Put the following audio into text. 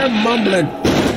kept mumbling.